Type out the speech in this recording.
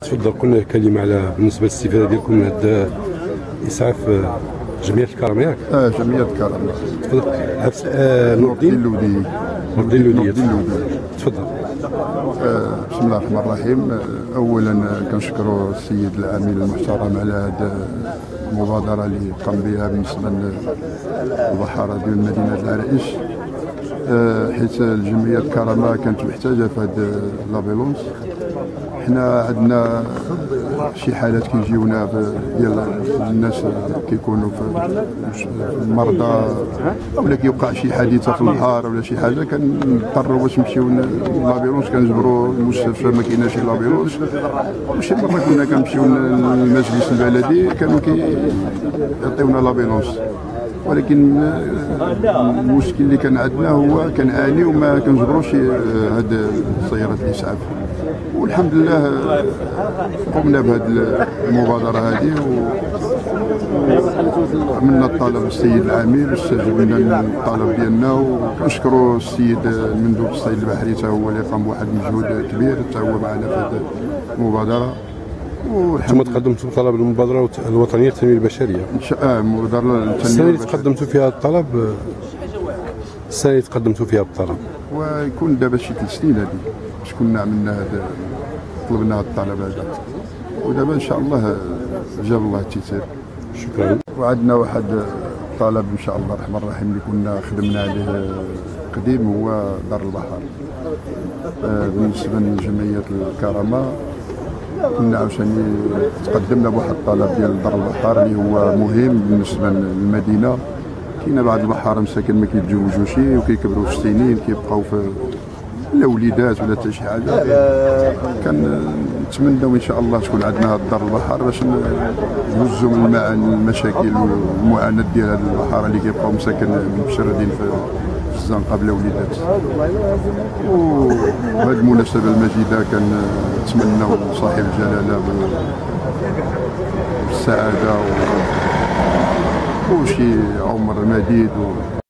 تفضل قلنا كلمة على بالنسبة للاستفادة ديالكم من هذا الاسعاف آه، جمعية الكرم ياك؟ آه جمعية كرم تفضل. عبد- آه، نور الدين؟ اللودي نور الدين اللودي تفضل. آه، بسم الله الرحمن الرحيم. آه، اولا كنشكروا السيد العامل المحترم على هذه المبادرة اللي قام بها بالنسبة للبحاره ديال مدينة العرائش آه، حيت الجمعية الكرامه كانت محتاجة في هذا l'ambulance حنا عندنا شي حالات كيجيونا ديال الناس كيكونوا في المرضى ولا كيوقع شي حادثة في البحر ولا شي حاجة كنضطروا باش نمشيو l'ambulance كنجبروا المستشفى ما كايناش شي l'ambulance وشي مرة كنا كنمشيو للمجلس البلدي كانوا كيعطيونا l'ambulance ولكن آه، المشكل اللي كان عندنا هو كنعاني وما كنجبروش آه، هاد سيارات الإسعاف. والحمد لله آه، قمنا بهذه المبادرة هذه وعملنا الطلب للسيد العامل واستجاب لنا الطلب ديالنا وكنشكروا السيد المندوب الصيد البحري حتى هو اللي قام بواحد المجهود كبير حتى هو معنا في هذه المبادرة. والحمد تقدمتم بطلب المبادرة الوطنية للتنمية البشرية. لله آه، مبادرة السنة اللي تقدمتوا فيها الطلب السنة اللي تقدمتوا فيها بالطلب ويكون دابا شي ثلاث سنين هذه باش كنا عملنا هذا طلبنا هذا الطلب هذا. ودابا إن شاء الله جاب الله التيسير شكرا. وعندنا واحد طلب إن شاء الله الرحمن الرحيم اللي كنا خدمنا عليه قديم هو دار البحر. آه، بالنسبة لجمعية الكرامة. كنا عاوتاني تقدمنا بواحد الطلب ديال دار البحر اللي هو مهم بالنسبة للمدينة. كاين بعض البحاره مساكن ما كيتزوجوش وكيكبروا في السنين كيبقاو في لا وليدات ولا حتى شي حاجة. كنتمناو إن شاء الله تكون عندنا هاد دار البحر باش نهزوا من المشاكل والمعاناة ديال هاد البحاره اللي كيبقاو مساكن مشردين في الزنقة بلا وليدات. وهذه المناسبة المجيدة كنتمناو صاحب الجلاله بال- بالسعاده وشي عمر مديد و